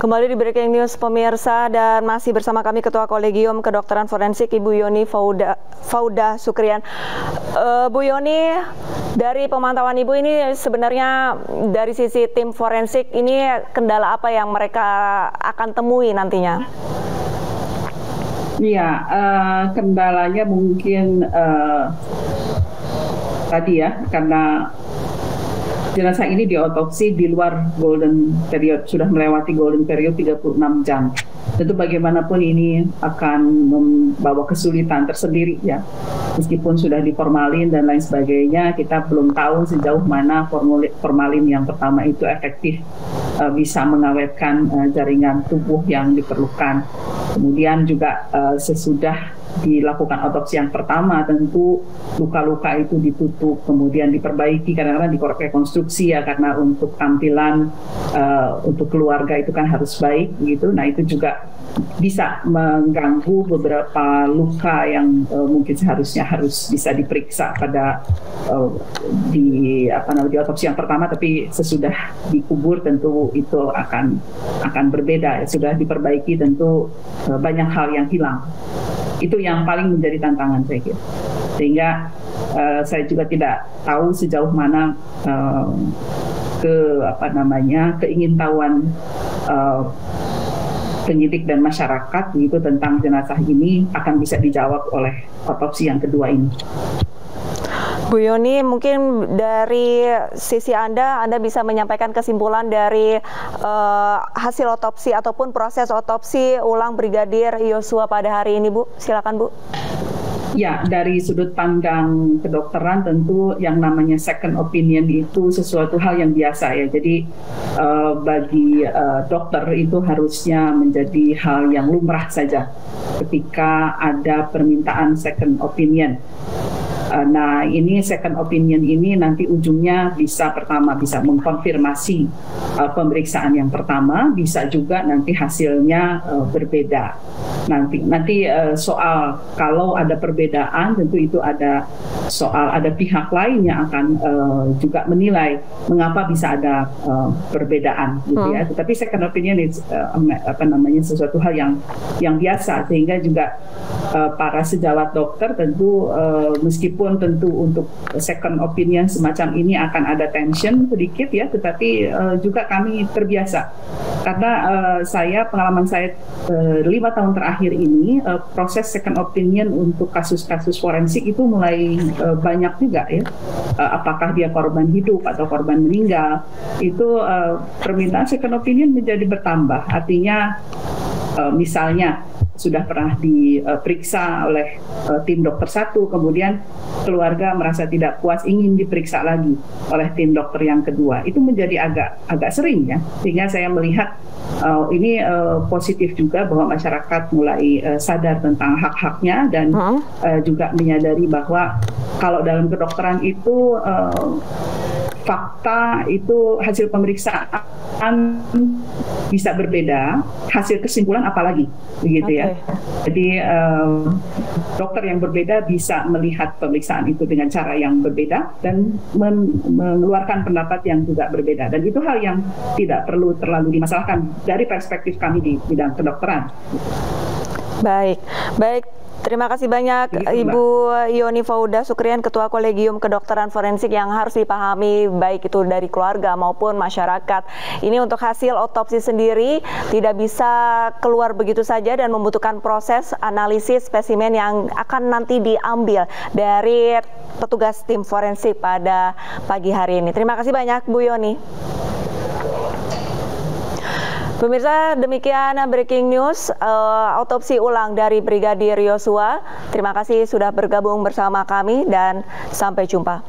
Kembali di Breaking News pemirsa dan masih bersama kami Ketua Kolegium Kedokteran Forensik Ibu Yoni Fauda, Fauda Sukrian. Uh, Bu Yoni, dari pemantauan Ibu ini sebenarnya dari sisi tim forensik ini kendala apa yang mereka akan temui nantinya? Iya, uh, kendalanya mungkin uh, tadi ya karena jenazah ini diotopsi di luar golden period, sudah melewati golden period 36 jam. Tentu bagaimanapun ini akan membawa kesulitan tersendiri ya. Meskipun sudah diformalin dan lain sebagainya, kita belum tahu sejauh mana formalin yang pertama itu efektif uh, bisa mengawetkan uh, jaringan tubuh yang diperlukan. Kemudian juga uh, sesudah dilakukan otopsi yang pertama tentu luka-luka itu ditutup kemudian diperbaiki kadang-kadang rekonstruksi ya karena untuk tampilan uh, untuk keluarga itu kan harus baik gitu. Nah itu juga bisa mengganggu beberapa luka yang uh, mungkin seharusnya harus bisa diperiksa pada uh, di apa namanya di otopsi yang pertama tapi sesudah dikubur tentu itu akan akan berbeda ya. Sudah diperbaiki tentu uh, banyak hal yang hilang itu yang paling menjadi tantangan saya kira sehingga uh, saya juga tidak tahu sejauh mana uh, ke apa namanya keingintahuan uh, penyidik dan masyarakat itu tentang jenazah ini akan bisa dijawab oleh otopsi yang kedua ini. Bu Yoni, mungkin dari sisi Anda, Anda bisa menyampaikan kesimpulan dari uh, hasil otopsi ataupun proses otopsi ulang Brigadir Yosua pada hari ini, Bu. Silakan, Bu. Ya, dari sudut pandang kedokteran tentu yang namanya second opinion itu sesuatu hal yang biasa ya. Jadi uh, bagi uh, dokter itu harusnya menjadi hal yang lumrah saja ketika ada permintaan second opinion. Uh, nah, ini second opinion ini nanti ujungnya bisa pertama bisa mengkonfirmasi uh, pemeriksaan yang pertama, bisa juga nanti hasilnya uh, berbeda. Nanti nanti uh, soal kalau ada perbedaan tentu itu ada soal ada pihak lain yang akan uh, juga menilai mengapa bisa ada uh, perbedaan gitu ya. Hmm. Tetapi second opinion is uh, apa namanya sesuatu hal yang yang biasa sehingga juga uh, para sejawat dokter tentu uh, meskipun tentu untuk second opinion semacam ini akan ada tension sedikit ya, tetapi uh, juga kami terbiasa. Karena uh, saya pengalaman saya lima tahun terakhir ini uh, proses second opinion untuk kasus-kasus forensik itu mulai uh, banyak juga ya, uh, apakah dia korban hidup atau korban meninggal itu uh, permintaan second opinion menjadi bertambah, artinya uh, misalnya sudah pernah diperiksa oleh uh, tim dokter satu, kemudian keluarga merasa tidak puas ingin diperiksa lagi oleh tim dokter yang kedua. Itu menjadi agak agak sering ya, sehingga saya melihat uh, ini uh, positif juga bahwa masyarakat mulai uh, sadar tentang hak-haknya dan uh, juga menyadari bahwa kalau dalam kedokteran itu uh, fakta itu hasil pemeriksaan bisa berbeda, hasil kesimpulan apalagi, begitu okay. ya. Jadi um, dokter yang berbeda bisa melihat pemeriksaan itu dengan cara yang berbeda dan men mengeluarkan pendapat yang juga berbeda. Dan itu hal yang tidak perlu terlalu dimasalahkan dari perspektif kami di bidang kedokteran. Baik, baik. Terima kasih banyak Begitu, Ibu Yoni Fauda Sukrian Ketua Kolegium Kedokteran Forensik yang harus dipahami baik itu dari keluarga maupun masyarakat. Ini untuk hasil otopsi sendiri tidak bisa keluar begitu saja dan membutuhkan proses analisis spesimen yang akan nanti diambil dari petugas tim forensik pada pagi hari ini. Terima kasih banyak Bu Yoni. Pemirsa, demikian breaking news uh, autopsi ulang dari Brigadir Yosua. Terima kasih sudah bergabung bersama kami dan sampai jumpa.